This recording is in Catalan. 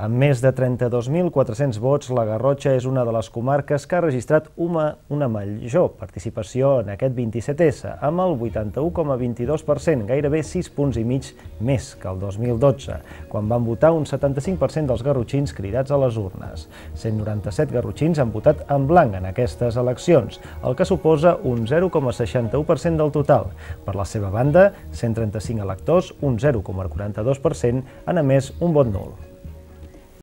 Amb més de 32.400 vots, la Garrotxa és una de les comarques que ha registrat una, una major participació en aquest 27S, amb el 81,22%, gairebé 6 punts i mig més que el 2012, quan van votar un 75% dels garrotxins cridats a les urnes. 197 garrotxins han votat en blanc en aquestes eleccions, el que suposa un 0,61% del total. Per la seva banda, 135 electors, un 0,42%, han emès un vot nul.